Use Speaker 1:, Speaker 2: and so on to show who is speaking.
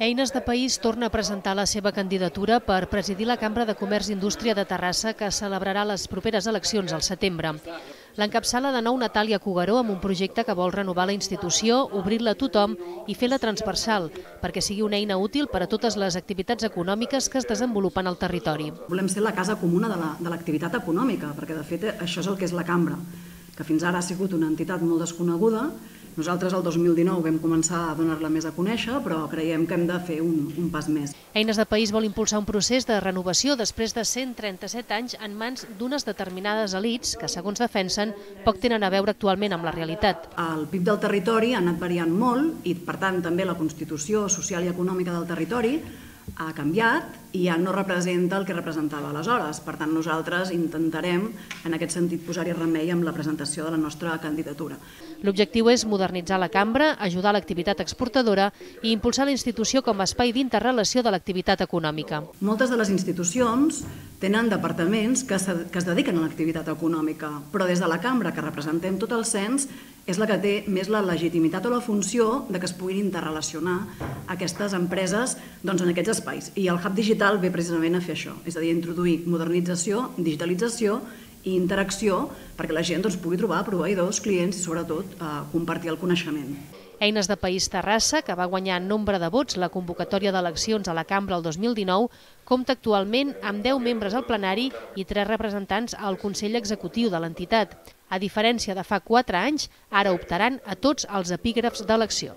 Speaker 1: Eines de País torna a presentar la seva candidatura per presidir la Cambra de Comerç i Indústria de Terrassa que celebrarà les properes eleccions al setembre. L'encapçala de nou Natàlia Cugaró amb un projecte que vol renovar la institució, obrir-la a tothom i fer-la transversal, perquè sigui una eina útil per a totes les activitats econòmiques que es desenvolupen al territori.
Speaker 2: Volem ser la casa comuna de l'activitat la, econòmica, perquè de fet això és el que és la cambra, que fins ara ha sigut una entitat molt desconeguda nosaltres el 2019 vam començar a donar-la més a conèixer, però creiem que hem de fer un, un pas més.
Speaker 1: Eines de País vol impulsar un procés de renovació després de 137 anys en mans d'unes determinades elites que, segons defensen, poc tenen a veure actualment amb la realitat.
Speaker 2: El PIB del territori ha anat variant molt i, per tant, també la constitució social i econòmica del territori ha canviat i ja no representa el que representava aleshores. Per tant, nosaltres intentarem, en aquest sentit, posar-hi remei amb la presentació de la nostra candidatura.
Speaker 1: L'objectiu és modernitzar la cambra, ajudar l'activitat exportadora i impulsar la institució com a espai d'interrelació de l'activitat econòmica.
Speaker 2: Moltes de les institucions tenen departaments que, que es dediquen a l'activitat econòmica, però des de la cambra, que representem tot el cens, és la que té més la legitimitat o la funció de que es puguin interrelacionar aquestes empreses doncs, en aquests espais. I el Hub Digital ve precisament a fer això, és a dir, introduir modernització, digitalització i interacció perquè la gent doncs, pugui trobar proveïdors, clients i sobretot eh, compartir el coneixement.
Speaker 1: Eines de País Terrassa, que va guanyar en nombre de vots la convocatòria d'eleccions a la cambra el 2019, compta actualment amb 10 membres al plenari i 3 representants al Consell Executiu de l'entitat. A diferència de fa 4 anys, ara optaran a tots els epígrafs d'elecció.